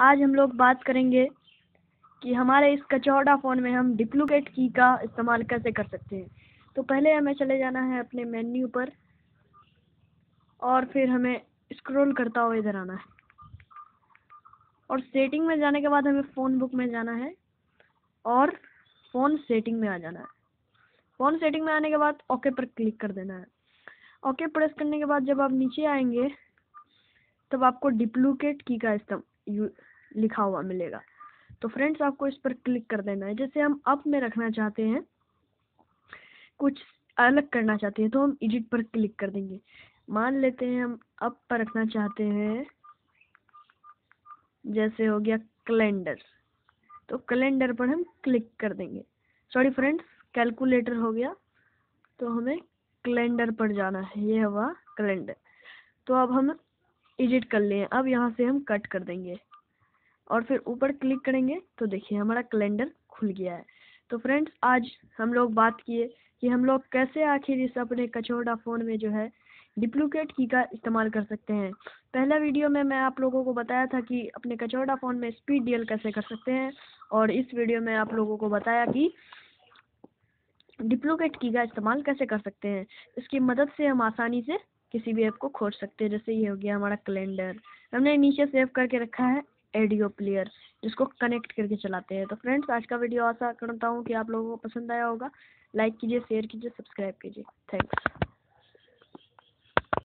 आज हम लोग बात करेंगे कि हमारे इस कचौड़ा फ़ोन में हम डिप्लूकेट की का इस्तेमाल कैसे कर सकते हैं। तो पहले हमें चले जाना है अपने मेन्यू पर और फिर हमें स्क्रॉल करता हुआ इधर आना है। और सेटिंग में जाने के बाद हमें फ़ोन बुक में जाना है और फ़ोन सेटिंग में आ जाना है। फ़ोन सेटिंग में आने के बाद ओके पर क्लिक कर देना है। ओके प्रेस करने के बाद जब आप नीचे आएँगे, तब आपको डिप्लूकेट की का इस्तेमाल लिखा हुआ मिलेगा। तो फ्रेंड्स आपको इस पर क्लिक कर देना है। जैसे हम अप में रखना चाहते हैं, कुछ अलग करना चाहते हैं तो हम एडिट पर क्लिक कर देंगे। मान लेते हैं हम अप पर रखना चाहते हैं, जैसे हो गया कैलेंडर तो कैलेंडर पर हम क्लिक कर देंगे। सॉरी फ्रेंड्स कैलकुलेटर हो गया तो हमें कैलेंडर पर जाना है। ये हुआ कैलेंडर तो अब हम एडिट कर लिए अब यहाँ से हम कट कर देंगे। और फिर ऊपर क्लिक करेंगे तो देखिए हमारा कैलेंडर खुल गया है। तो फ्रेंड्स आज हम लोग बात किए कि हम लोग कैसे आखिर इस अपने कचौड़ा फ़ोन में जो है डिप्लूकेट की का इस्तेमाल कर सकते हैं। पहला वीडियो में मैं आप लोगों को बताया था कि अपने कचौड़ा फ़ोन में स्पीड डीएल कैसे कर सकते हैं। और इस वीडियो में आप लोगों को बताया कि डिप्लूकेट की का इस्तेमाल कैसे कर सकते हैं। इसकी मदद से हम आसानी से किसी भी ऐप को खोज सकते हैं। जैसे ये हो गया हमारा कैलेंडर हमने नीचे सेव करके रखा है एडियो प्लेयर जिसको कनेक्ट करके चलाते हैं। तो फ्रेंड्स आज का वीडियो आशा करता हूँ कि आप लोगों को पसंद आया होगा। लाइक कीजिए शेयर कीजिए सब्सक्राइब कीजिए। थैंक्स